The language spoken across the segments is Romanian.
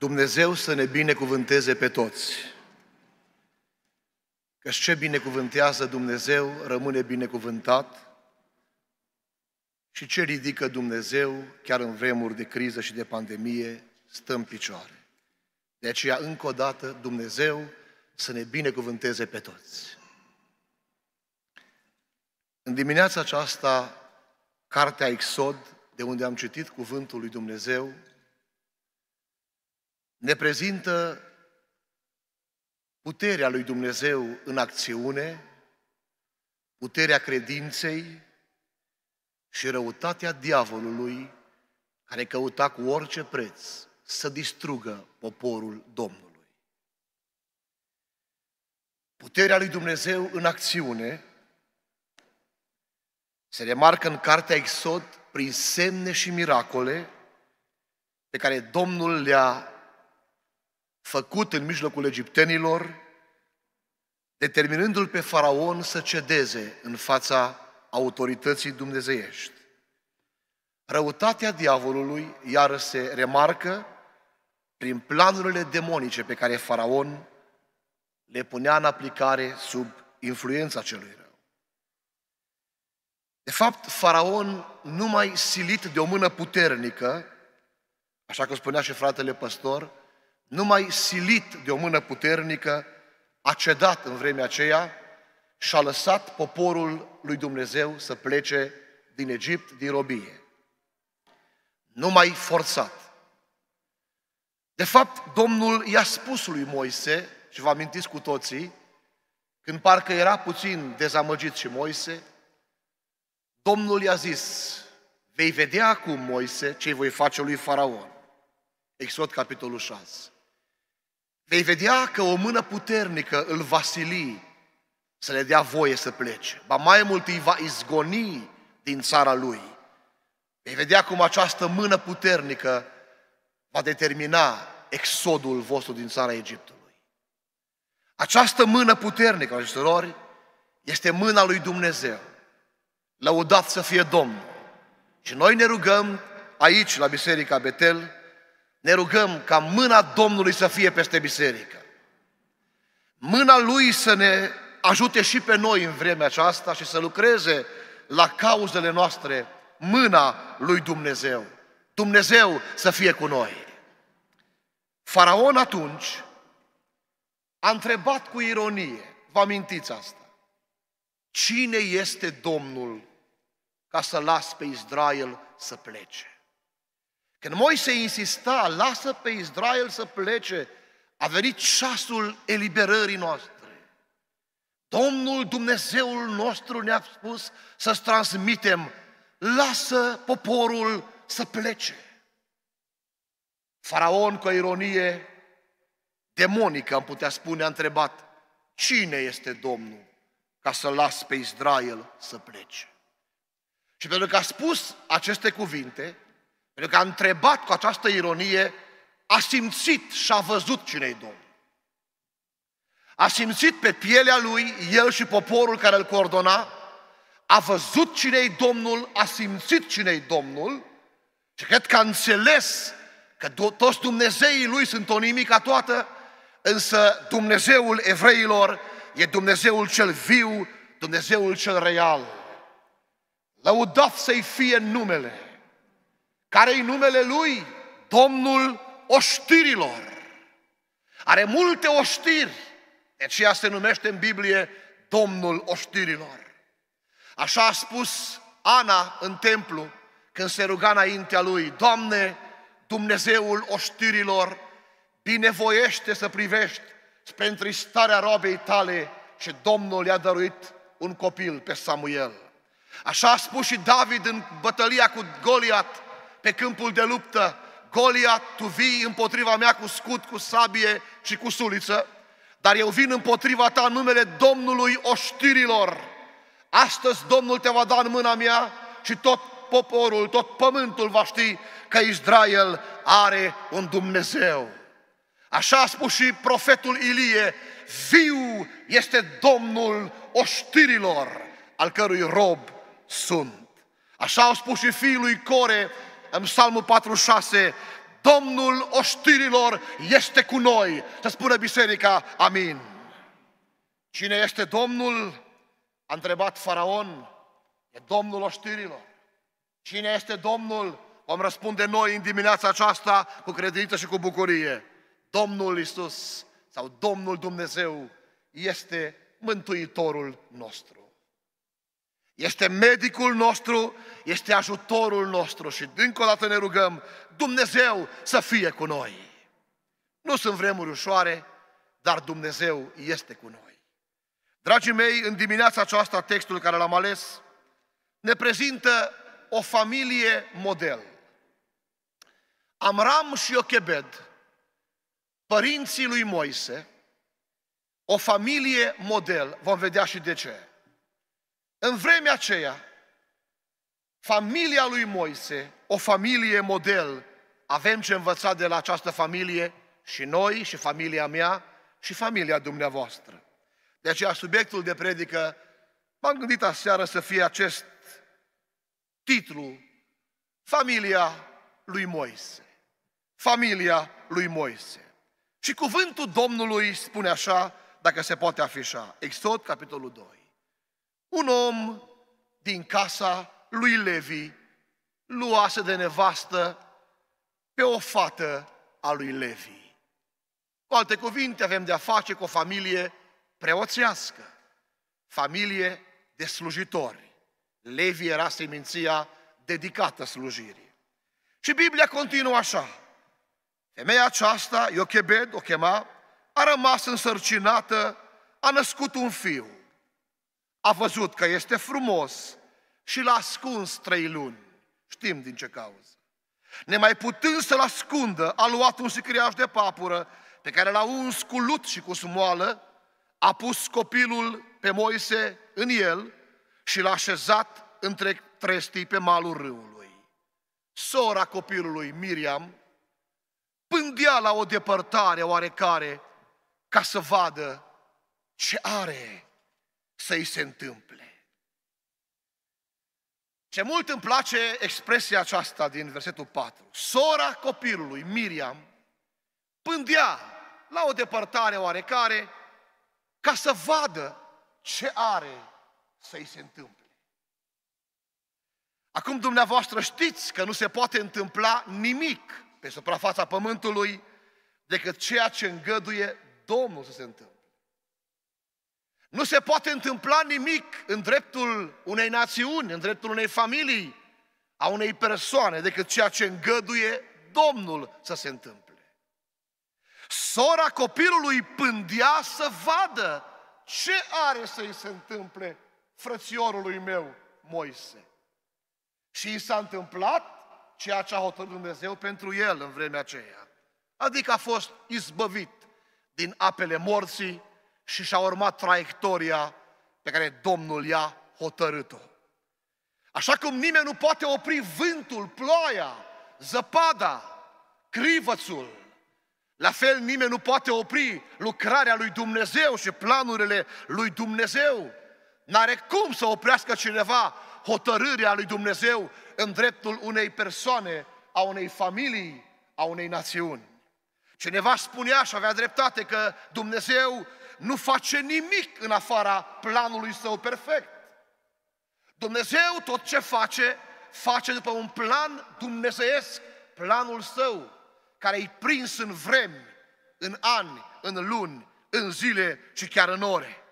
Dumnezeu să ne binecuvânteze pe toți. Că ce binecuvântează Dumnezeu rămâne binecuvântat și ce ridică Dumnezeu chiar în vremuri de criză și de pandemie stă în picioare. De aceea, încă o dată, Dumnezeu să ne binecuvânteze pe toți. În dimineața aceasta, Cartea Exod, de unde am citit cuvântul lui Dumnezeu, ne prezintă puterea lui Dumnezeu în acțiune, puterea credinței și răutatea diavolului care căuta cu orice preț să distrugă poporul Domnului. Puterea lui Dumnezeu în acțiune se remarcă în cartea Exod prin semne și miracole pe care Domnul le-a făcut în mijlocul egiptenilor, determinându-l pe faraon să cedeze în fața autorității dumnezeiești. Răutatea diavolului iară se remarcă prin planurile demonice pe care faraon le punea în aplicare sub influența celui rău. De fapt, faraon, numai silit de o mână puternică, așa cum spunea și fratele păstor, numai silit de o mână puternică, a cedat în vremea aceea și a lăsat poporul lui Dumnezeu să plece din Egipt, din robie. Numai forțat. De fapt, Domnul i-a spus lui Moise, și vă amintiți cu toții, când parcă era puțin dezamăgit și Moise, Domnul i-a zis, vei vedea acum, Moise, ce voi face lui Faraon. Exod, capitolul 6. Vei vedea că o mână puternică îl va sili să le dea voie să plece. Ba mai mult îi va izgoni din țara lui. Vei vedea cum această mână puternică va determina exodul vostru din țara Egiptului. Această mână puternică, surori, este mâna lui Dumnezeu. Lăudat să fie Domnul. Și noi ne rugăm aici, la Biserica Betel, ne rugăm ca mâna Domnului să fie peste biserică. Mâna Lui să ne ajute și pe noi în vremea aceasta și să lucreze la cauzele noastre mâna lui Dumnezeu. Dumnezeu să fie cu noi. Faraon atunci a întrebat cu ironie, vă amintiți asta, cine este Domnul ca să las pe Israel să plece? Când Moise insista, lasă pe Israel să plece, a venit ceasul eliberării noastre. Domnul Dumnezeul nostru ne-a spus să-ți transmitem, lasă poporul să plece. Faraon, cu o ironie demonică, am putea spune, a întrebat, cine este Domnul ca să las pe Israel să plece? Și pentru că a spus aceste cuvinte, pentru că a întrebat cu această ironie, a simțit și a văzut cine e Domnul. A simțit pe pielea lui, el și poporul care îl coordona, a văzut cine e Domnul, a simțit cine e Domnul și cred că a înțeles că toți Dumnezeii lui sunt o nimica toată, însă Dumnezeul evreilor e Dumnezeul cel viu, Dumnezeul cel real. Lăudat să-i fie numele care e numele lui? Domnul oștirilor. Are multe oștiri, de aceea se numește în Biblie Domnul oștirilor. Așa a spus Ana în templu, când se ruga înaintea lui, Doamne, Dumnezeul oștirilor, binevoiește să privești spre întristarea robei tale și Domnul i-a dăruit un copil pe Samuel. Așa a spus și David în bătălia cu Goliat, pe câmpul de luptă, Goliat, tu vii împotriva mea cu scut, cu sabie și cu suliță, dar eu vin împotriva ta în numele Domnului oștirilor. Astăzi Domnul te va da în mâna mea și tot poporul, tot pământul va ști că Israel are un Dumnezeu. Așa a spus și profetul Ilie, viu este Domnul oștirilor, al cărui rob sunt. Așa au spus și fiul lui Core, în Psalmul 46, Domnul oștirilor este cu noi. Să spună biserica, amin. Cine este Domnul? A întrebat faraon. E Domnul oștirilor. Cine este Domnul? Vom răspunde noi în dimineața aceasta cu credință și cu bucurie. Domnul Isus sau Domnul Dumnezeu este Mântuitorul nostru. Este medicul nostru, este ajutorul nostru și încă o dată ne rugăm Dumnezeu să fie cu noi. Nu sunt vremuri ușoare, dar Dumnezeu este cu noi. Dragii mei, în dimineața aceasta, textul care l-am ales ne prezintă o familie model. Amram și Ochebed, părinții lui Moise, o familie model, vom vedea și de ce. În vremea aceea, familia lui Moise, o familie model, avem ce învăța de la această familie și noi, și familia mea, și familia dumneavoastră. De aceea subiectul de predică, m-am gândit aseară să fie acest titlu, Familia lui Moise. Familia lui Moise. Și cuvântul Domnului spune așa, dacă se poate afișa. Exod, capitolul 2. Un om din casa lui Levi luase de nevastă pe o fată a lui Levi. Cu alte cuvinte, avem de-a face cu o familie preoțească, familie de slujitori. Levi era seminția dedicată slujirii. Și Biblia continuă așa. Femeia aceasta, Iochebed, o chema, a rămas însărcinată, a născut un fiu. A văzut că este frumos și l-a ascuns trei luni. Știm din ce cauză. Nemai putând să-l ascundă, a luat un sicriaș de papură pe care l-a uns cu lut și cu sumoală, a pus copilul pe Moise în el și l-a așezat între trestii pe malul râului. Sora copilului, Miriam, pândea la o depărtare oarecare ca să vadă ce are să-i se întâmple. Ce mult îmi place expresia aceasta din versetul 4. Sora copilului, Miriam, pândea la o depărtare oarecare ca să vadă ce are să-i se întâmple. Acum dumneavoastră știți că nu se poate întâmpla nimic pe suprafața pământului decât ceea ce îngăduie Domnul să se întâmple. Nu se poate întâmpla nimic în dreptul unei națiuni, în dreptul unei familii, a unei persoane, decât ceea ce îngăduie Domnul să se întâmple. Sora copilului pândea să vadă ce are să-i se întâmple frățiorului meu, Moise. Și i s-a întâmplat ceea ce a hotărât Dumnezeu pentru el în vremea aceea. Adică a fost izbăvit din apele morții și și-a urmat traiectoria pe care Domnul i-a hotărât-o. Așa cum nimeni nu poate opri vântul, ploaia, zăpada, crivățul, la fel nimeni nu poate opri lucrarea lui Dumnezeu și planurile lui Dumnezeu. N-are cum să oprească cineva hotărârea lui Dumnezeu în dreptul unei persoane, a unei familii, a unei națiuni. Cineva spunea și avea dreptate că Dumnezeu nu face nimic în afara planului său perfect. Dumnezeu tot ce face, face după un plan dumnezeiesc, planul său, care e prins în vremi, în ani, în luni, în zile și chiar în ore.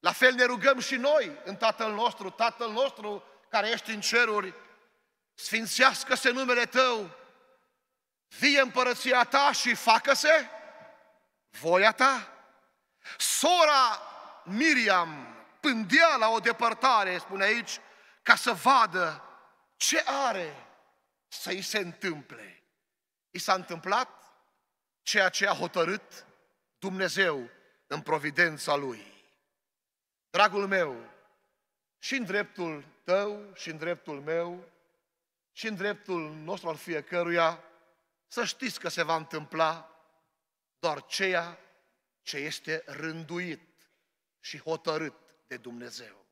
La fel ne rugăm și noi în Tatăl nostru, Tatăl nostru care ești în ceruri, sfințească-se numele Tău, vie împărăția Ta și facă-se voia Ta. Sora Miriam pândea la o depărtare, spune aici, ca să vadă ce are să-i se întâmple. I s-a întâmplat ceea ce a hotărât Dumnezeu în providența Lui. Dragul meu, și în dreptul tău, și în dreptul meu, și în dreptul nostru al fiecăruia, să știți că se va întâmpla doar ceea ce este rânduit și hotărât de Dumnezeu.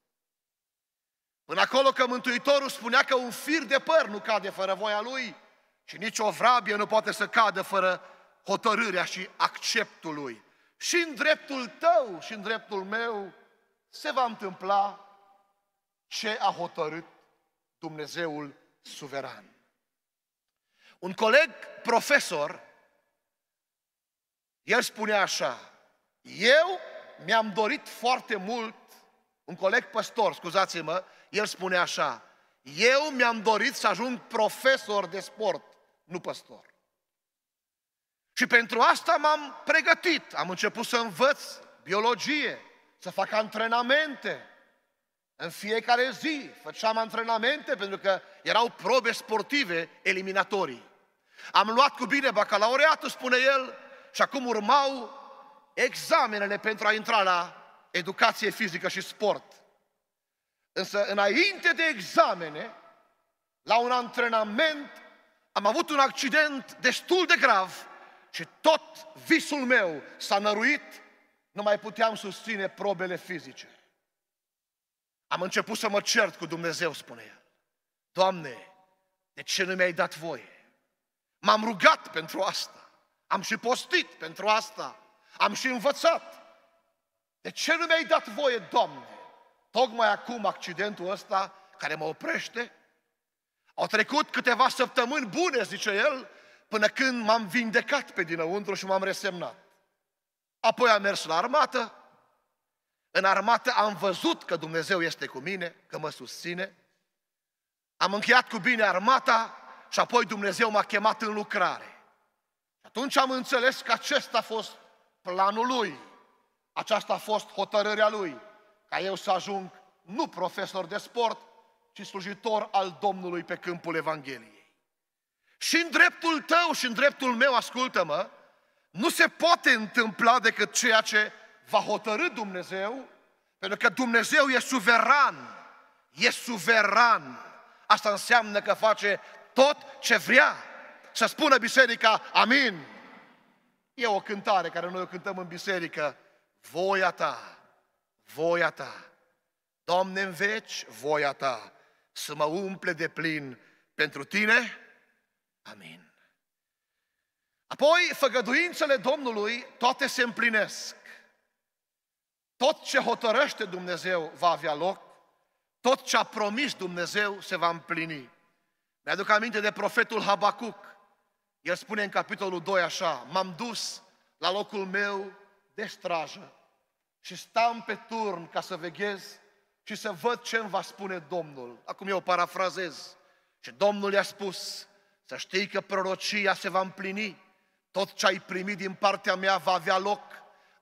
Până acolo că Mântuitorul spunea că un fir de păr nu cade fără voia Lui, Și nici o vrabie nu poate să cadă fără hotărârea și acceptul lui. Și în dreptul tău și în dreptul meu se va întâmpla ce a hotărât Dumnezeul suveran. Un coleg profesor, el spune așa, eu mi-am dorit foarte mult, un coleg păstor, scuzați-mă, el spune așa, eu mi-am dorit să ajung profesor de sport, nu păstor. Și pentru asta m-am pregătit, am început să învăț biologie, să fac antrenamente. În fiecare zi făceam antrenamente pentru că erau probe sportive eliminatorii. Am luat cu bine bacalaureatul, spune el, și acum urmau examenele pentru a intra la educație fizică și sport. Însă, înainte de examene, la un antrenament, am avut un accident destul de grav și tot visul meu s-a năruit, nu mai puteam susține probele fizice. Am început să mă cert cu Dumnezeu, spune el. Doamne, de ce nu mi-ai dat voie? M-am rugat pentru asta. Am și postit pentru asta. Am și învățat. De ce nu mi-ai dat voie, Doamne? Tocmai acum accidentul ăsta care mă oprește. Au trecut câteva săptămâni bune, zice el, până când m-am vindecat pe dinăuntru și m-am resemnat. Apoi am mers la armată. În armată am văzut că Dumnezeu este cu mine, că mă susține. Am încheiat cu bine armata și apoi Dumnezeu m-a chemat în lucrare. Atunci am înțeles că acesta a fost planul Lui. Aceasta a fost hotărârea Lui. Ca eu să ajung nu profesor de sport, ci slujitor al Domnului pe câmpul Evangheliei. Și în dreptul tău și în dreptul meu, ascultă-mă, nu se poate întâmpla decât ceea ce va hotărâ Dumnezeu, pentru că Dumnezeu e suveran, e suveran. Asta înseamnă că face tot ce vrea. Să spună biserica, amin. E o cântare care noi o cântăm în biserică. Voia ta, voia ta. Doamne, în veci, voia ta să mă umple de plin pentru tine. Amin. Apoi, făgăduințele Domnului toate se împlinesc. Tot ce hotărăște Dumnezeu va avea loc, tot ce a promis Dumnezeu se va împlini. Mi-aduc aminte de profetul Habacuc. El spune în capitolul 2 așa, m-am dus la locul meu de strajă și stam pe turn ca să veghez și să văd ce îmi va spune Domnul. Acum eu parafrazez. Și Domnul i-a spus, să știi că prorocia se va împlini, tot ce ai primit din partea mea va avea loc.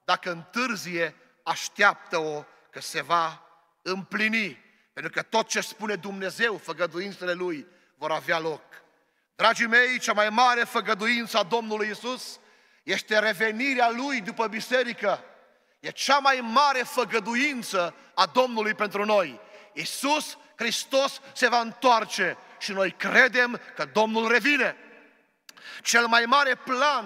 Dacă întârzie, așteaptă-o că se va împlini. Pentru că tot ce spune Dumnezeu, făgăduințele Lui, vor avea loc. Dragii mei, cea mai mare făgăduință a Domnului Isus este revenirea Lui după biserică. E cea mai mare făgăduință a Domnului pentru noi. Isus Hristos se va întoarce și noi credem că Domnul revine. Cel mai mare plan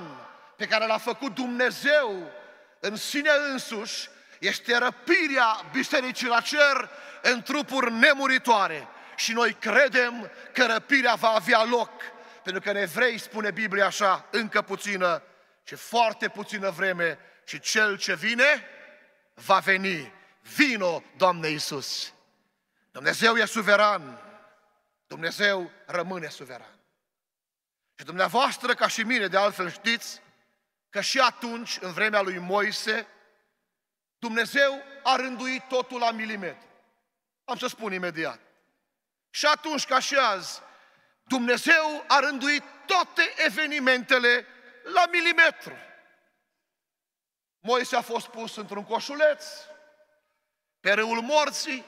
pe care l-a făcut Dumnezeu în sine însuși este răpirea bisericii la cer în trupuri nemuritoare. Și noi credem că răpirea va avea loc, pentru că în evrei spune Biblia așa, încă puțină și foarte puțină vreme și cel ce vine va veni. Vino, Doamne Iisus! Dumnezeu e suveran, Dumnezeu rămâne suveran. Și dumneavoastră, ca și mine, de altfel știți, că și atunci, în vremea lui Moise, Dumnezeu a rânduit totul la milimetru. Am să spun imediat. Și atunci, ca și azi, Dumnezeu a rânduit toate evenimentele la milimetru. Moise a fost pus într-un coșuleț, pe râul morții,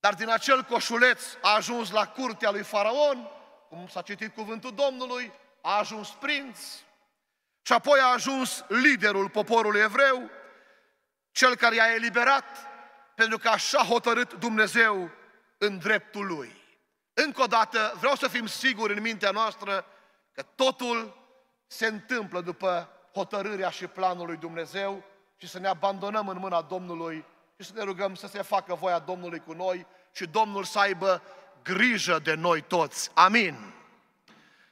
dar din acel coșuleț a ajuns la curtea lui Faraon, cum s-a citit cuvântul Domnului, a ajuns prinț și apoi a ajuns liderul poporului evreu, cel care i-a eliberat, pentru că așa a hotărât Dumnezeu în dreptul lui. Încă o dată, vreau să fim siguri în mintea noastră că totul se întâmplă după hotărârea și planul lui Dumnezeu și să ne abandonăm în mâna Domnului și să ne rugăm să se facă voia Domnului cu noi și Domnul să aibă grijă de noi toți. Amin.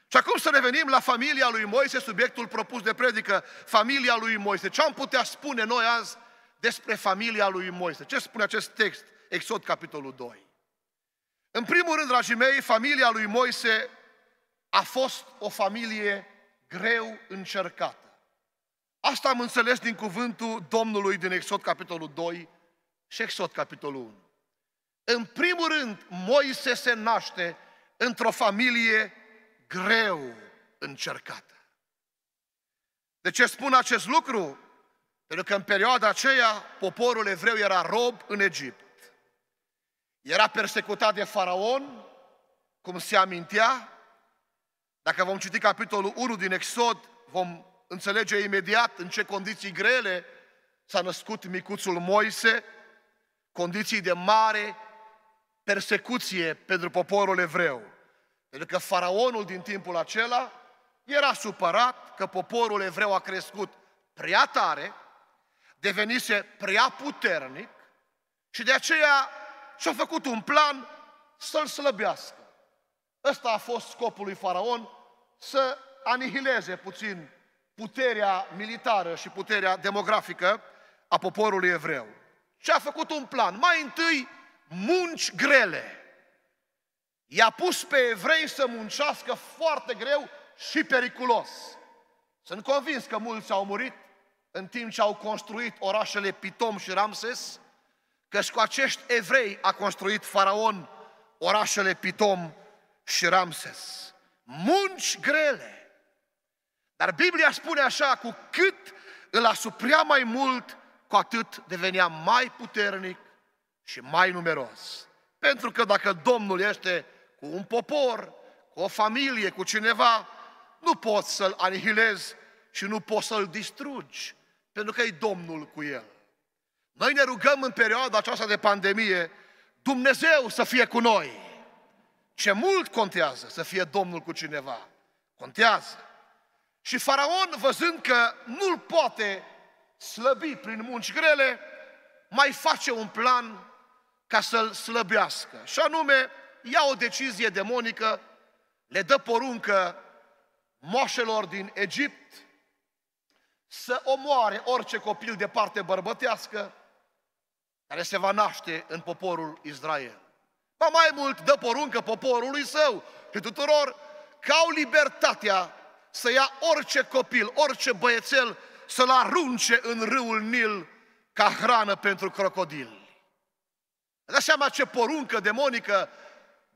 Și acum să revenim la familia lui Moise, subiectul propus de predică, familia lui Moise. Ce am putea spune noi azi despre familia lui Moise? Ce spune acest text, Exod, capitolul 2? În primul rând, dragii mei, familia lui Moise a fost o familie greu încercată. Asta am înțeles din cuvântul Domnului din Exod, capitolul 2 și Exod, capitolul 1. În primul rând, Moise se naște într-o familie greu încercată. De ce spun acest lucru? Pentru că în perioada aceea poporul evreu era rob în Egipt. Era persecutat de faraon, cum se amintea. Dacă vom citi capitolul 1 din Exod, vom înțelege imediat în ce condiții grele s-a născut micuțul Moise, condiții de mare persecuție pentru poporul evreu. Pentru că faraonul din timpul acela era supărat că poporul evreu a crescut prea tare, devenise prea puternic și de aceea și-a făcut un plan să-l slăbească. Ăsta a fost scopul lui Faraon, să anihileze puțin puterea militară și puterea demografică a poporului evreu. Și a făcut un plan. Mai întâi, munci grele. I-a pus pe evrei să muncească foarte greu și periculos. Sunt convins că mulți au murit în timp ce au construit orașele Pitom și Ramses, că cu acești evrei a construit faraon orașele Pitom și Ramses. Munci grele. Dar Biblia spune așa, cu cât îl asuprea mai mult, cu atât devenea mai puternic și mai numeros. Pentru că dacă Domnul este cu un popor, cu o familie, cu cineva, nu poți să-l anihilezi și nu poți să-l distrugi, pentru că e Domnul cu el. Noi ne rugăm în perioada aceasta de pandemie, Dumnezeu să fie cu noi. Ce mult contează să fie Domnul cu cineva. Contează. Și faraon, văzând că nu-l poate slăbi prin munci grele, mai face un plan ca să-l slăbească. Și anume, ia o decizie demonică, le dă poruncă moșelor din Egipt să omoare orice copil de parte bărbătească care se va naște în poporul Israel. Ba mai mult, dă poruncă poporului său și tuturor că au libertatea să ia orice copil, orice băiețel, să-l arunce în râul Nil ca hrană pentru crocodili. Dați seama ce poruncă demonică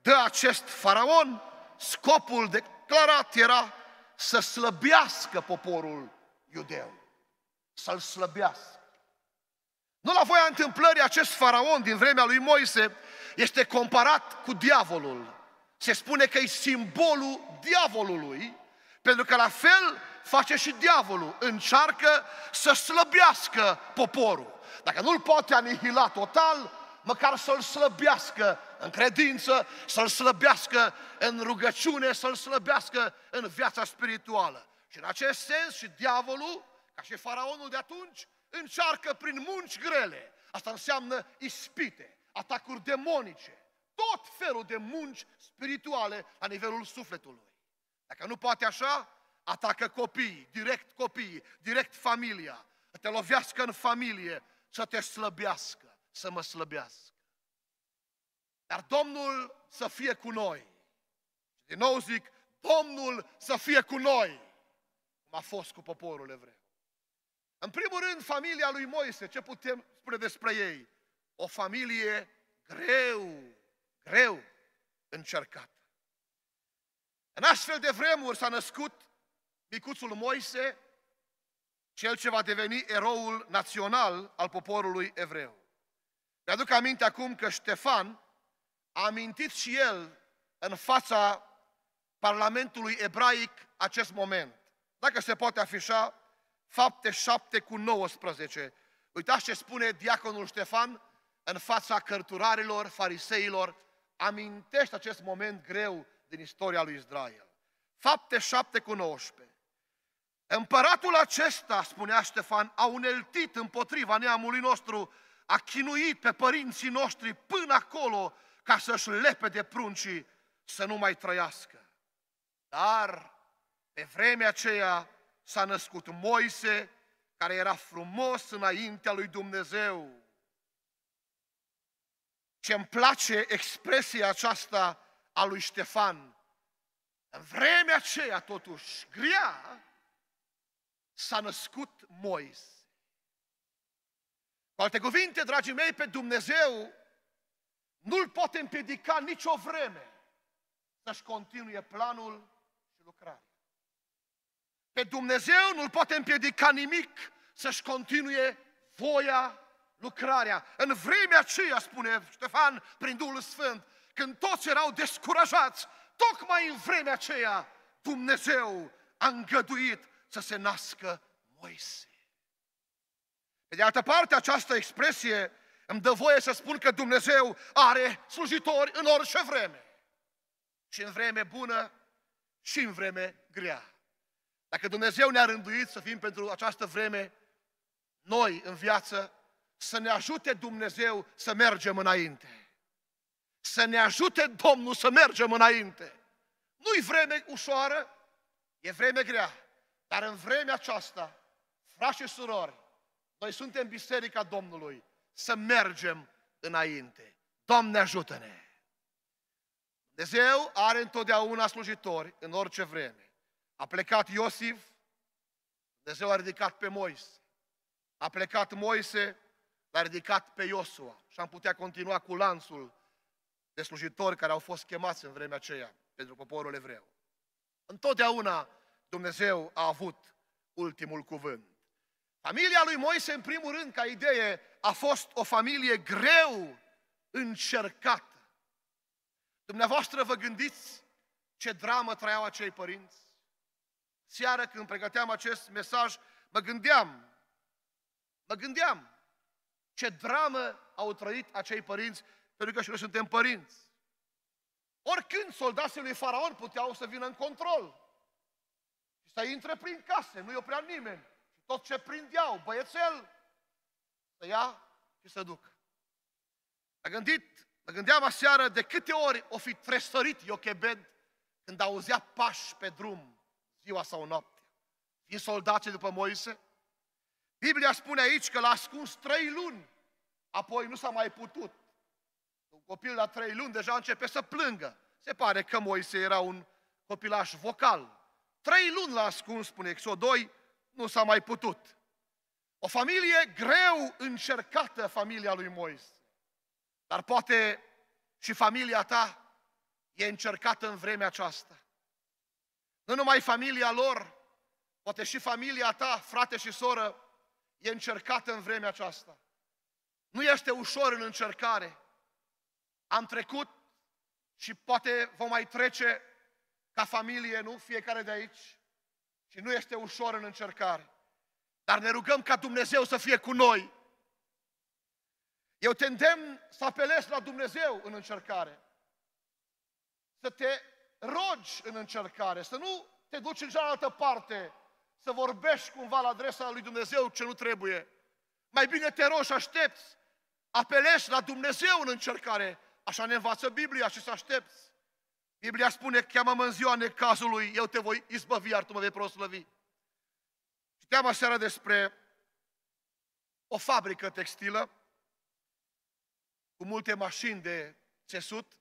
dă acest faraon? Scopul declarat era să slăbească poporul iudeu. Să-l slăbească. Nu la voia întâmplării, acest faraon din vremea lui Moise este comparat cu diavolul. Se spune că e simbolul diavolului, pentru că la fel face și diavolul. Încearcă să slăbească poporul. Dacă nu-l poate anihila total, măcar să-l slăbească în credință, să-l slăbească în rugăciune, să-l slăbească în viața spirituală. Și în acest sens și diavolul, ca și faraonul de atunci, încearcă prin munci grele. Asta înseamnă ispite, atacuri demonice, tot felul de munci spirituale la nivelul sufletului. Dacă nu poate așa, atacă copiii, direct copiii, direct familia, să te lovească în familie, să te slăbească, să mă slăbească. Dar Domnul să fie cu noi. Și din nou zic, Domnul să fie cu noi, cum a fost cu poporul evreu. În primul rând, familia lui Moise, ce putem spune despre ei? O familie greu, greu încercată. În astfel de vremuri s-a născut micuțul Moise, cel ce va deveni eroul național al poporului evreu. Mi-aduc aminte acum că Ștefan a amintit și el în fața Parlamentului ebraic acest moment. Dacă se poate afișa, fapte 7 cu 19. Uitați ce spune diaconul Ștefan în fața cărturarilor, fariseilor, amintește acest moment greu din istoria lui Israel. Fapte 7 cu 19. Împăratul acesta, spunea Ștefan, a uneltit împotriva neamului nostru, a chinuit pe părinții noștri până acolo ca să-și lepe de pruncii să nu mai trăiască. Dar pe vremea aceea s-a născut Moise, care era frumos înaintea lui Dumnezeu. Ce îmi place expresia aceasta a lui Ștefan. În vremea aceea, totuși, grea, s-a născut Moise. Cu alte cuvinte, dragii mei, pe Dumnezeu nu-L poate împiedica nicio vreme să-și continue planul și lucrarea. Pe Dumnezeu nu-L poate împiedica nimic să-și continue voia, lucrarea. În vremea aceea, spune Ștefan, prin Duhul Sfânt, când toți erau descurajați, tocmai în vremea aceea Dumnezeu a îngăduit să se nască Moise. Pe de altă parte, această expresie îmi dă voie să spun că Dumnezeu are slujitori în orice vreme. Și în vreme bună și în vreme grea. Dacă Dumnezeu ne-a rânduit să fim pentru această vreme, noi în viață, să ne ajute Dumnezeu să mergem înainte. Să ne ajute Domnul să mergem înainte. Nu-i vreme ușoară, e vreme grea. Dar în vremea aceasta, frați și surori, noi suntem Biserica Domnului să mergem înainte. Doamne ajută-ne! Dumnezeu are întotdeauna slujitori în orice vreme. A plecat Iosif, Dumnezeu a ridicat pe Moise. A plecat Moise, l-a ridicat pe Iosua. Și am putea continua cu lanțul de slujitori care au fost chemați în vremea aceea pentru poporul evreu. Întotdeauna Dumnezeu a avut ultimul cuvânt. Familia lui Moise, în primul rând, ca idee, a fost o familie greu încercată. Dumneavoastră vă gândiți ce dramă trăiau acei părinți? Seară când pregăteam acest mesaj, mă gândeam, mă gândeam ce dramă au trăit acei părinți, pentru că și noi suntem părinți. Oricând soldații lui Faraon puteau să vină în control și să intre prin case, nu-i oprea nimeni tot ce prindeau, băiețel, să ia și să ducă. A gândit, mă gândeam aseară de câte ori o fi tresărit Iochebed când auzea pași pe drum, ziua sau noaptea. Fiind soldații după Moise, Biblia spune aici că l-a ascuns trei luni, apoi nu s-a mai putut. Un copil la trei luni deja începe să plângă. Se pare că Moise era un copilaș vocal. Trei luni l-a ascuns, spune Exod 2, nu s-a mai putut. O familie greu încercată, familia lui Moise. Dar poate și familia ta e încercată în vremea aceasta. Nu numai familia lor, poate și familia ta, frate și soră, e încercată în vremea aceasta. Nu este ușor în încercare. Am trecut și poate vom mai trece ca familie, nu? Fiecare de aici. Și nu este ușor în încercare. Dar ne rugăm ca Dumnezeu să fie cu noi. Eu te îndemn să apelezi la Dumnezeu în încercare. Să te rogi în încercare, să nu te duci în cealaltă parte, să vorbești cumva la adresa lui Dumnezeu ce nu trebuie. Mai bine te rogi, aștepți, apelezi la Dumnezeu în încercare. Așa ne învață Biblia și să aștepți. Biblia spune, cheamă-mă în ziua necazului, eu te voi izbăvi, iar tu mă vei proslăvi. Știam aseară despre o fabrică textilă cu multe mașini de țesut.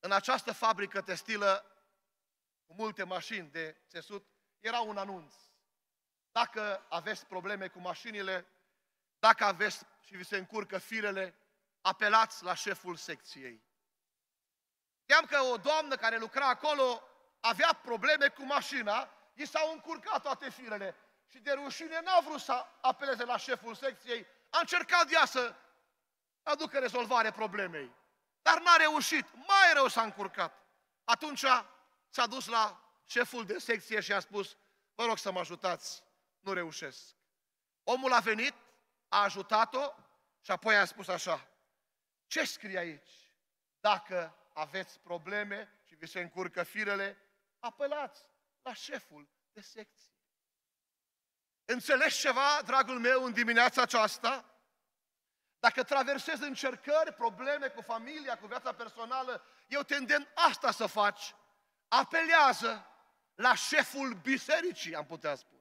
În această fabrică textilă cu multe mașini de țesut era un anunț. Dacă aveți probleme cu mașinile, dacă aveți și vi se încurcă firele, apelați la șeful secției. Știam că o doamnă care lucra acolo avea probleme cu mașina, i s-au încurcat toate firele și de rușine n-a vrut să apeleze la șeful secției, a încercat ea să aducă rezolvare problemei. Dar n-a reușit, mai rău s-a încurcat. Atunci s-a dus la șeful de secție și a spus, vă rog să mă ajutați, nu reușesc. Omul a venit, a ajutat-o și apoi a spus așa, ce scrie aici? Dacă aveți probleme și vi se încurcă firele, apelați la șeful de secție. Înțelegi ceva, dragul meu, în dimineața aceasta? Dacă traversezi încercări, probleme cu familia, cu viața personală, eu te îndemn asta să faci. Apelează la șeful bisericii, am putea spune.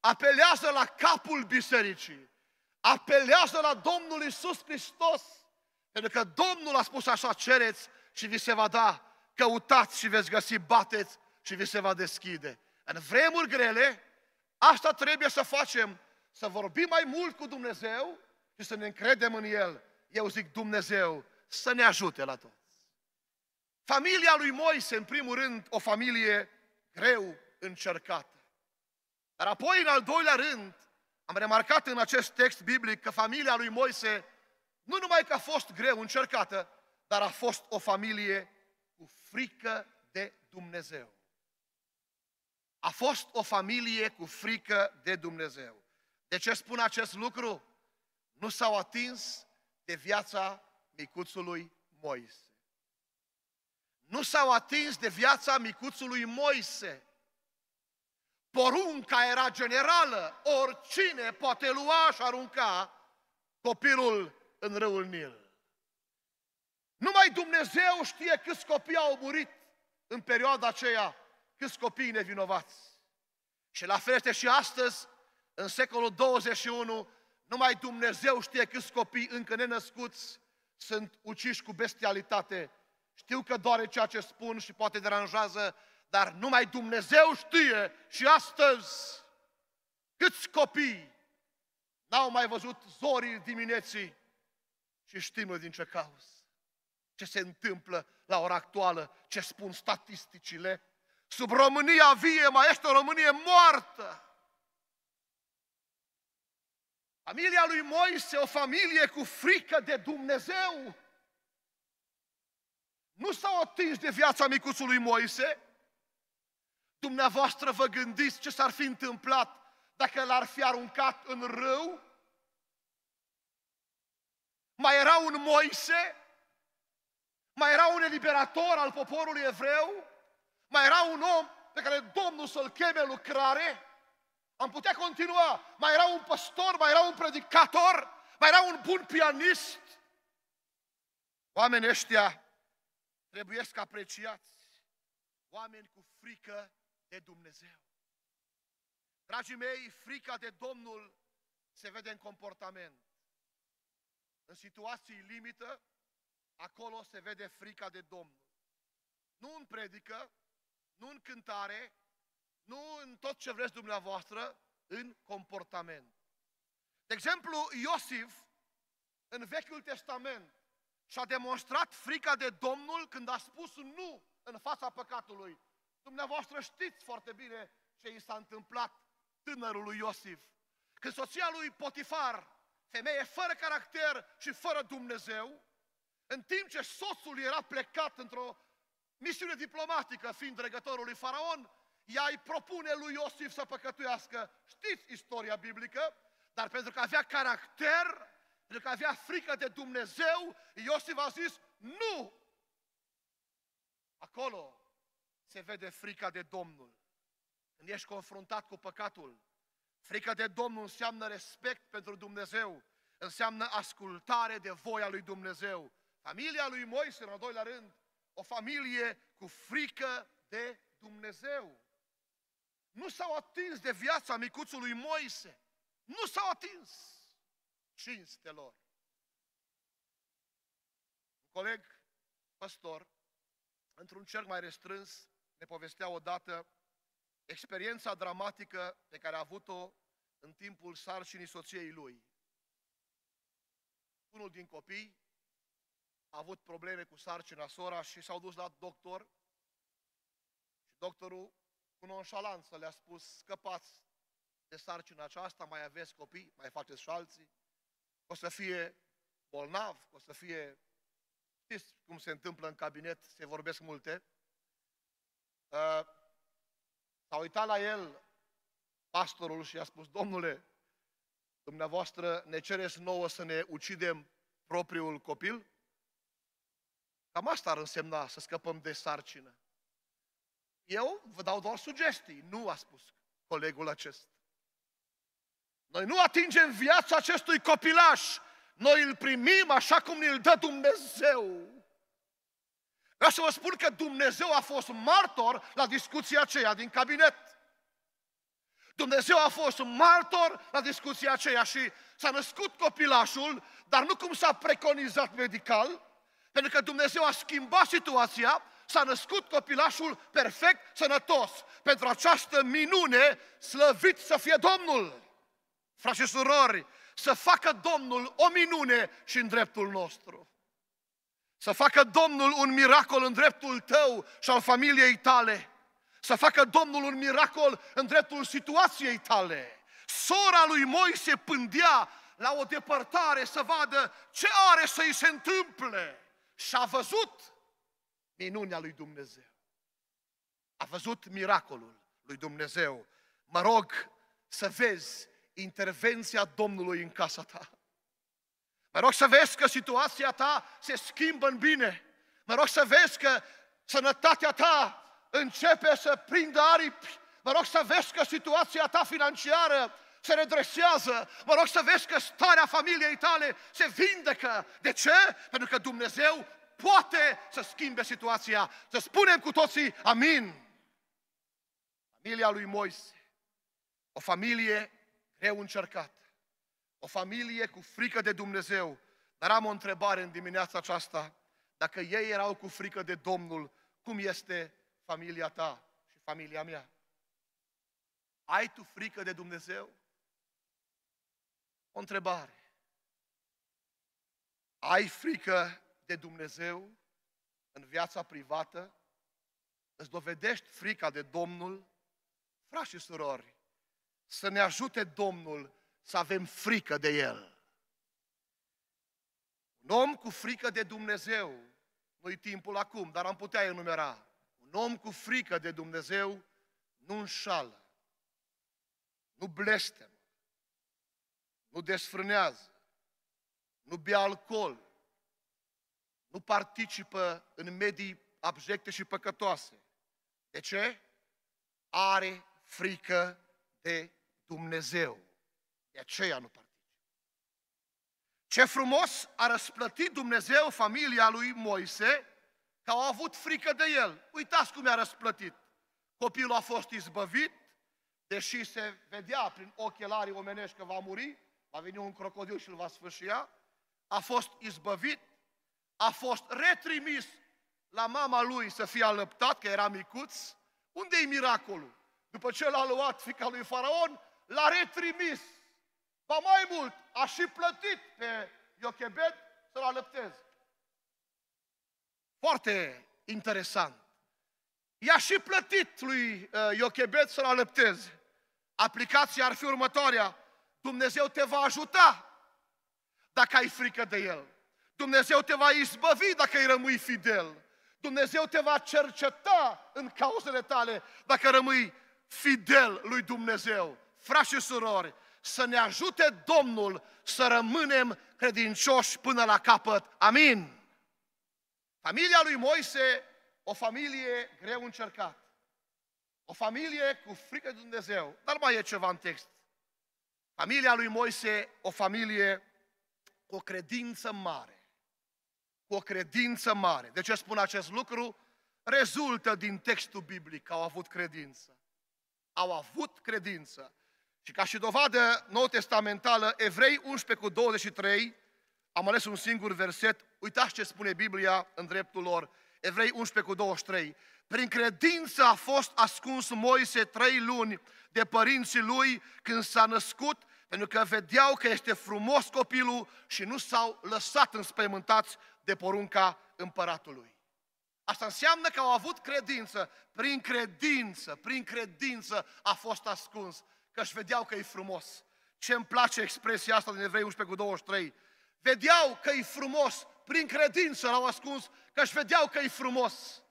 Apelează la capul bisericii. Apelează la Domnul Isus Hristos. Pentru că Domnul a spus așa, cereți și vi se va da, căutați și veți găsi, bateți și vi se va deschide. În vremuri grele, asta trebuie să facem, să vorbim mai mult cu Dumnezeu și să ne încredem în El. Eu zic Dumnezeu să ne ajute la toți. Familia lui Moise, în primul rând, o familie greu încercată. Dar apoi, în al doilea rând, am remarcat în acest text biblic că familia lui Moise nu numai că a fost greu încercată, dar a fost o familie cu frică de Dumnezeu. A fost o familie cu frică de Dumnezeu. De ce spun acest lucru? Nu s-au atins de viața micuțului Moise. Nu s-au atins de viața micuțului Moise. Porunca era generală, oricine poate lua și arunca copilul în râul Nil. Numai Dumnezeu știe câți copii au murit în perioada aceea, câți copii nevinovați. Și la fel este și astăzi, în secolul 21, numai Dumnezeu știe câți copii încă nenăscuți sunt uciși cu bestialitate. Știu că doare ceea ce spun și poate deranjează, dar numai Dumnezeu știe și astăzi câți copii n-au mai văzut zorii dimineții și știm din ce cauză. Ce se întâmplă la ora actuală, ce spun statisticile. Sub România vie mai este o Românie moartă. Familia lui Moise, o familie cu frică de Dumnezeu. Nu s-au atins de viața micuțului Moise. Dumneavoastră vă gândiți ce s-ar fi întâmplat dacă l-ar fi aruncat în râu? Mai era un Moise? Mai era un eliberator al poporului evreu? Mai era un om pe care Domnul să-l cheme lucrare? Am putea continua. Mai era un păstor, mai era un predicator, mai era un bun pianist. Oamenii ăștia trebuie să apreciați. Oameni cu frică de Dumnezeu. Dragii mei, frica de Domnul se vede în comportament. În situații limită, acolo se vede frica de Domnul. Nu în predică, nu în cântare, nu în tot ce vreți dumneavoastră, în comportament. De exemplu, Iosif, în Vechiul Testament, și-a demonstrat frica de Domnul când a spus nu în fața păcatului. Dumneavoastră știți foarte bine ce i s-a întâmplat tânărului Iosif. Când soția lui Potifar, femeie fără caracter și fără Dumnezeu, în timp ce soțul era plecat într-o misiune diplomatică, fiind regătorul lui Faraon, ea îi propune lui Iosif să păcătuiască. Știți istoria biblică, dar pentru că avea caracter, pentru că avea frică de Dumnezeu, Iosif a zis, nu! Acolo se vede frica de Domnul. Când ești confruntat cu păcatul, frica de Domnul înseamnă respect pentru Dumnezeu, înseamnă ascultare de voia lui Dumnezeu. Familia lui Moise, în al doilea rând, o familie cu frică de Dumnezeu. Nu s-au atins de viața micuțului Moise. Nu s-au atins cinstelor. Un coleg, păstor, într-un cerc mai restrâns, ne povestea odată experiența dramatică pe care a avut-o în timpul sarcinii soției lui. Unul din copii a avut probleme cu sarcina sora și s-au dus la doctor și doctorul cu nonșalanță le-a spus scăpați de sarcina aceasta, mai aveți copii, mai faceți și alții, o să fie bolnav, o să fie... Știți cum se întâmplă în cabinet, se vorbesc multe. Uh, s-a uitat la el pastorul și a spus, domnule, dumneavoastră ne cereți nouă să ne ucidem propriul copil? Cam asta ar însemna să scăpăm de sarcină. Eu vă dau doar sugestii, nu a spus colegul acesta. Noi nu atingem viața acestui copilaș, noi îl primim așa cum ne-l dă Dumnezeu. Vreau să vă spun că Dumnezeu a fost martor la discuția aceea din cabinet. Dumnezeu a fost martor la discuția aceea și s-a născut copilașul, dar nu cum s-a preconizat medical, pentru că Dumnezeu a schimbat situația, s-a născut copilașul perfect, sănătos. Pentru această minune, slăvit să fie Domnul! Frați și surori, să facă Domnul o minune și în dreptul nostru. Să facă Domnul un miracol în dreptul tău și al familiei tale. Să facă Domnul un miracol în dreptul situației tale. Sora lui Moise pândea la o depărtare să vadă ce are să-i se întâmple. Și a văzut minunea lui Dumnezeu. A văzut miracolul lui Dumnezeu. Mă rog să vezi intervenția Domnului în casa ta. Mă rog să vezi că situația ta se schimbă în bine. Mă rog să vezi că sănătatea ta începe să prindă aripi. Mă rog să vezi că situația ta financiară se redresează. Mă rog să vezi că starea familiei tale se vindecă. De ce? Pentru că Dumnezeu poate să schimbe situația. Să spunem cu toții amin. Familia lui Moise. O familie greu încercată. O familie cu frică de Dumnezeu. Dar am o întrebare în dimineața aceasta. Dacă ei erau cu frică de Domnul, cum este familia ta și familia mea? Ai tu frică de Dumnezeu? O întrebare. Ai frică de Dumnezeu în viața privată? Îți dovedești frica de Domnul? Frați și surori, să ne ajute Domnul să avem frică de El. Un om cu frică de Dumnezeu, nu-i timpul acum, dar am putea enumera. Un om cu frică de Dumnezeu nu înșală, nu blestem, nu desfrânează, nu bea alcool, nu participă în medii abjecte și păcătoase. De ce? Are frică de Dumnezeu. De aceea nu participă. Ce frumos a răsplătit Dumnezeu familia lui Moise că au avut frică de el. Uitați cum i-a răsplătit. Copilul a fost izbăvit, deși se vedea prin ochelarii omenești că va muri, va veni un crocodil și îl va sfâșia, a fost izbăvit, a fost retrimis la mama lui să fie alăptat, că era micuț. unde e miracolul? După ce l-a luat fica lui Faraon, l-a retrimis. Ba mai mult, a și plătit pe Iochebed să-l alăpteze. Foarte interesant. I-a și plătit lui uh, Iochebed să-l alăpteze. Aplicația ar fi următoarea. Dumnezeu te va ajuta dacă ai frică de El. Dumnezeu te va izbăvi dacă îi rămâi fidel. Dumnezeu te va cerceta în cauzele tale dacă rămâi fidel lui Dumnezeu. Frați și surori, să ne ajute Domnul să rămânem credincioși până la capăt. Amin. Familia lui Moise, o familie greu încercată. O familie cu frică de Dumnezeu. Dar mai e ceva în text. Familia lui Moise, o familie cu o credință mare cu o credință mare. De ce spun acest lucru? Rezultă din textul biblic că au avut credință. Au avut credință. Și ca și dovadă nou testamentală, Evrei 11 cu 23, am ales un singur verset, uitați ce spune Biblia în dreptul lor, Evrei 11 cu 23. Prin credință a fost ascuns Moise trei luni de părinții lui când s-a născut pentru că vedeau că este frumos copilul și nu s-au lăsat înspăimântați de porunca împăratului. Asta înseamnă că au avut credință. Prin credință, prin credință a fost ascuns, că își vedeau că e frumos. Ce îmi place expresia asta din Evrei 11 cu 23. Vedeau că e frumos, prin credință l-au ascuns, că își vedeau că e frumos.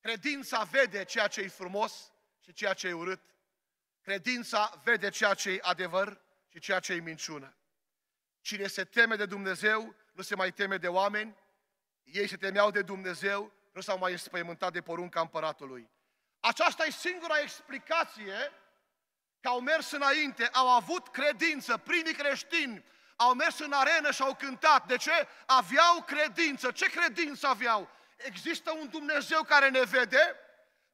Credința vede ceea ce e frumos și ceea ce e urât. Credința vede ceea ce e adevăr și ceea ce e minciună. Cine se teme de Dumnezeu nu se mai teme de oameni, ei se temeau de Dumnezeu, nu s-au mai înspăimântat de porunca împăratului. Aceasta e singura explicație că au mers înainte, au avut credință, primii creștini au mers în arenă și au cântat. De ce? Aveau credință. Ce credință aveau? Există un Dumnezeu care ne vede,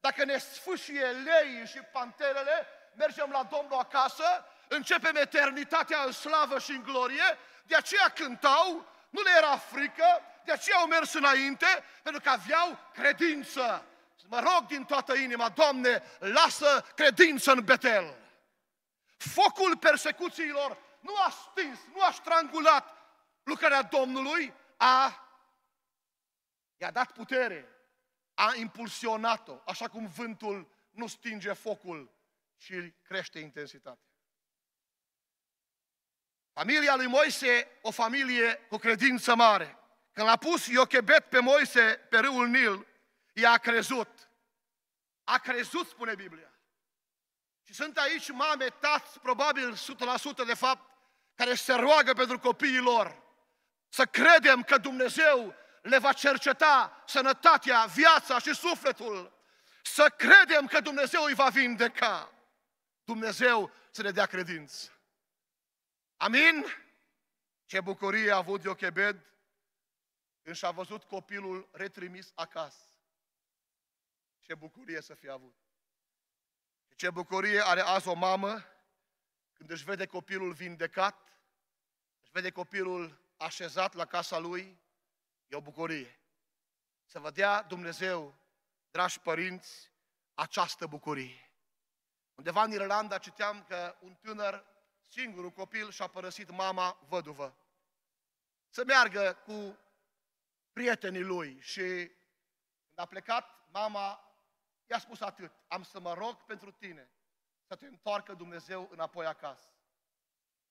dacă ne sfâșie leii și panterele, mergem la Domnul acasă, începem eternitatea în slavă și în glorie, de aceea cântau, nu le era frică, de aceea au mers înainte, pentru că aveau credință. Mă rog din toată inima, Doamne, lasă credință în Betel. Focul persecuțiilor nu a stins, nu a strangulat lucrarea Domnului, a i-a dat putere, a impulsionat-o, așa cum vântul nu stinge focul și crește intensitatea. Familia lui Moise, o familie cu credință mare. Când l-a pus Iochebet pe Moise pe râul Nil, i-a crezut. A crezut, spune Biblia. Și sunt aici mame, tați, probabil 100% de fapt, care se roagă pentru copiii lor. Să credem că Dumnezeu le va cerceta sănătatea, viața și sufletul. Să credem că Dumnezeu îi va vindeca. Dumnezeu să ne dea credință. Amin? Ce bucurie a avut Iochebed când și-a văzut copilul retrimis acasă. Ce bucurie să fie avut. Ce bucurie are azi o mamă când își vede copilul vindecat, își vede copilul așezat la casa lui, e o bucurie. Să vă dea Dumnezeu, dragi părinți, această bucurie. Undeva în Irlanda citeam că un tânăr, singurul copil, și-a părăsit mama văduvă. Să meargă cu prietenii lui și când a plecat, mama i-a spus atât, am să mă rog pentru tine să te întoarcă Dumnezeu înapoi acasă.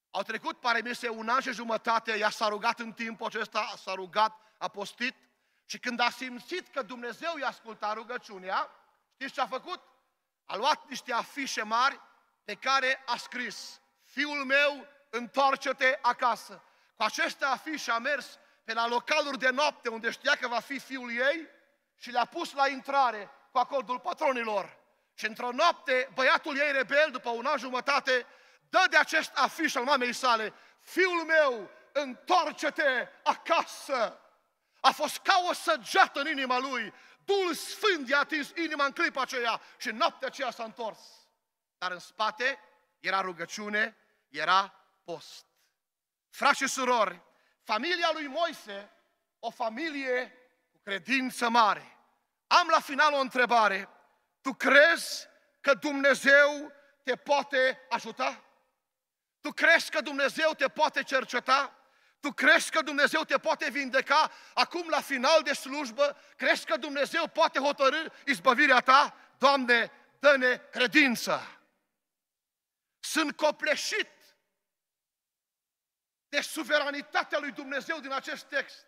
Au trecut, pare mi un an și jumătate, ea s-a rugat în timpul acesta, s-a rugat, a postit și când a simțit că Dumnezeu i-a ascultat rugăciunea, știți ce a făcut? A luat niște afișe mari pe care a scris, Fiul meu, întoarce-te acasă. Cu aceste afișe a mers pe la localuri de noapte unde știa că va fi fiul ei și le-a pus la intrare cu acordul patronilor. Și într-o noapte, băiatul ei rebel, după un an jumătate, dă de acest afiș al mamei sale, fiul meu, întoarce-te acasă. A fost ca o săgeată în inima lui. Duhul Sfânt i-a atins inima în clipa aceea și noaptea aceea s-a întors. Dar în spate era rugăciune, era post. Frați și surori, familia lui Moise, o familie cu credință mare. Am la final o întrebare. Tu crezi că Dumnezeu te poate ajuta? Tu crezi că Dumnezeu te poate cerceta? Tu crezi că Dumnezeu te poate vindeca acum la final de slujbă? Crezi că Dumnezeu poate hotărâ izbăvirea ta? Doamne, dă-ne credință! Sunt copleșit de suveranitatea lui Dumnezeu din acest text.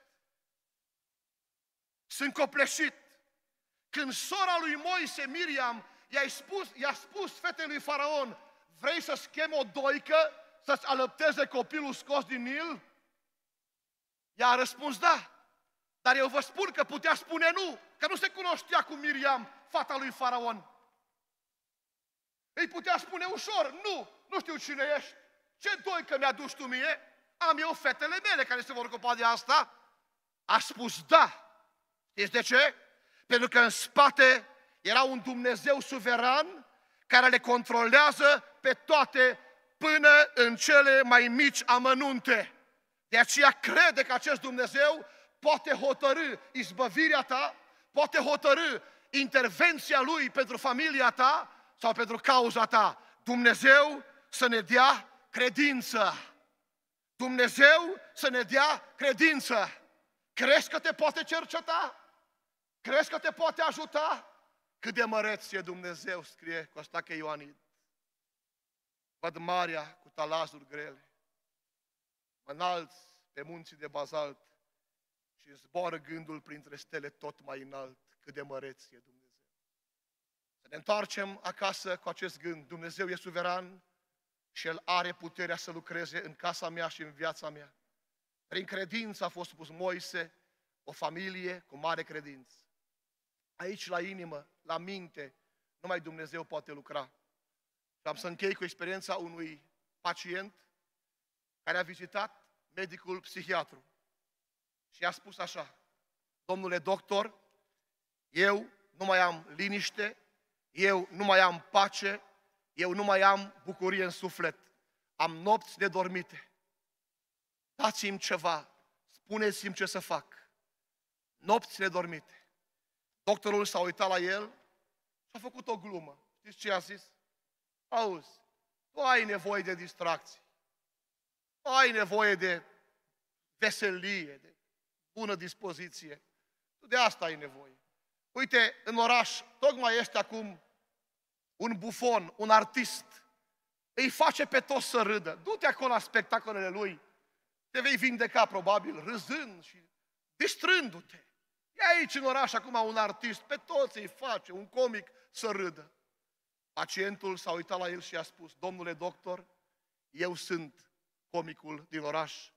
Sunt copleșit. Când sora lui Moise, Miriam, i-a spus, i-a spus fetei lui Faraon, vrei să schemi o doică să-ți alăpteze copilul scos din Nil? Ea a răspuns da. Dar eu vă spun că putea spune nu, că nu se cunoștea cu Miriam, fata lui Faraon. Îi putea spune ușor, nu, nu știu cine ești. Ce doi că mi-aduci tu mie? Am eu fetele mele care se vor ocupa de asta. A spus da. Știți de ce? Pentru că în spate era un Dumnezeu suveran care le controlează pe toate până în cele mai mici amănunte. De aceea crede că acest Dumnezeu poate hotărâ izbăvirea ta, poate hotărâ intervenția Lui pentru familia ta sau pentru cauza ta. Dumnezeu să ne dea credință. Dumnezeu să ne dea credință. Crezi că te poate cerceta? Crezi că te poate ajuta? Cât de măreț e Dumnezeu, scrie Costache Ioanid. Văd marea cu talazuri grele. Mă înalți pe munții de bazalt și zboară gândul printre stele tot mai înalt. Cât de măreț e Dumnezeu. Să ne întoarcem acasă cu acest gând. Dumnezeu e suveran și El are puterea să lucreze în casa mea și în viața mea. Prin credință a fost pus Moise, o familie cu mare credință. Aici, la inimă, la minte, numai Dumnezeu poate lucra. Și am să închei cu experiența unui pacient care a vizitat medicul psihiatru și a spus așa, domnule doctor, eu nu mai am liniște, eu nu mai am pace, eu nu mai am bucurie în suflet, am nopți nedormite. Dați-mi ceva, spuneți-mi ce să fac. Nopți nedormite. Doctorul s-a uitat la el și a făcut o glumă. Știți ce a zis? Auzi, tu ai nevoie de distracții. Tu ai nevoie de veselie, de bună dispoziție. Tu de asta ai nevoie. Uite, în oraș, tocmai este acum un bufon, un artist. Îi face pe toți să râdă. Du-te acolo la spectacolele lui. Te vei vindeca probabil, râzând și distrându-te. E aici în oraș acum un artist, pe toți îi face, un comic să râdă. Pacientul s-a uitat la el și a spus, domnule doctor, eu sunt comicul din oraș,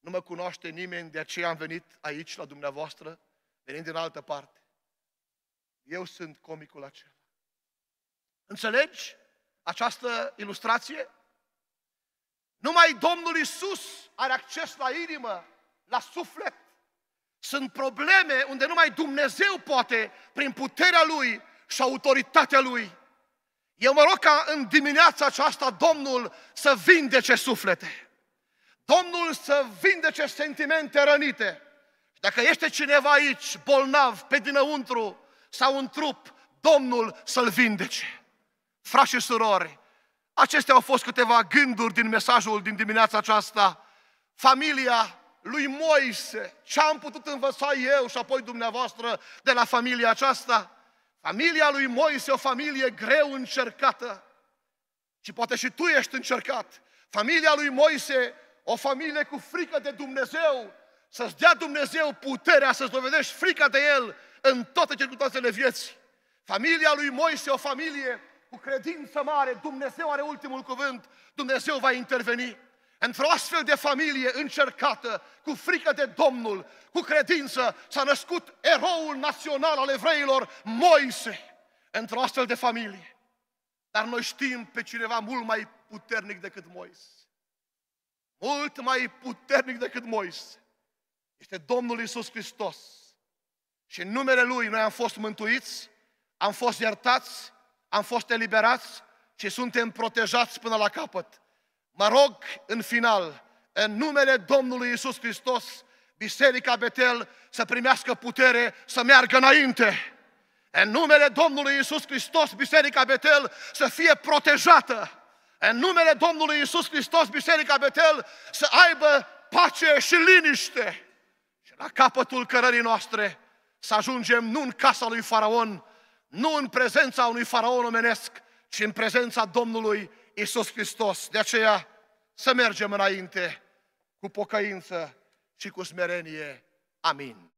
nu mă cunoaște nimeni, de aceea am venit aici la dumneavoastră, venind din altă parte. Eu sunt comicul acela. Înțelegi această ilustrație? Numai Domnul Isus are acces la inimă, la suflet. Sunt probleme unde numai Dumnezeu poate, prin puterea Lui și autoritatea Lui. Eu mă rog ca în dimineața aceasta Domnul să vindece suflete. Domnul să vindece sentimente rănite. Și dacă este cineva aici, bolnav, pe dinăuntru sau în trup, Domnul să-l vindece. Frați și surori, acestea au fost câteva gânduri din mesajul din dimineața aceasta. Familia lui Moise, ce am putut învăța eu și apoi dumneavoastră de la familia aceasta? Familia lui Moise o familie greu încercată. Și poate și tu ești încercat. Familia lui Moise, o familie cu frică de Dumnezeu, să-ți dea Dumnezeu puterea să-ți dovedești frica de El în toate circunstanțele vieții. Familia lui Moise, o familie cu credință mare, Dumnezeu are ultimul cuvânt, Dumnezeu va interveni. Într-o astfel de familie încercată, cu frică de Domnul, cu credință, s-a născut eroul național al evreilor, Moise, într-o astfel de familie. Dar noi știm pe cineva mult mai puternic decât Moise. Mult mai puternic decât Moise. Este Domnul Isus Hristos. Și în numele Lui noi am fost mântuiți, am fost iertați, am fost eliberați și suntem protejați până la capăt. Mă rog în final, în numele Domnului Isus Hristos, Biserica Betel să primească putere să meargă înainte. În numele Domnului Isus Hristos, Biserica Betel să fie protejată. În numele Domnului Isus Hristos, Biserica Betel să aibă pace și liniște. Și la capătul cărării noastre să ajungem nu în casa lui Faraon, nu în prezența unui faraon omenesc, ci în prezența Domnului Isus Hristos. De aceea să mergem înainte cu pocăință și cu smerenie. Amin.